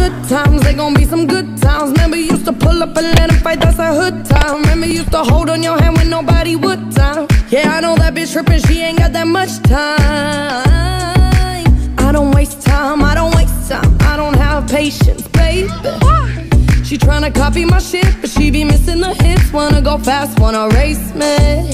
good times, they gon' be some good times. Remember, used to pull up and let them fight, that's a hood time. Remember, used to hold on your hand when nobody would time. Yeah, I know that bitch trippin', she ain't got that much time. I don't waste time, I don't waste time, I don't have patience, baby. She tryna copy my shit, but she be missing the hits. Wanna go fast, wanna race me.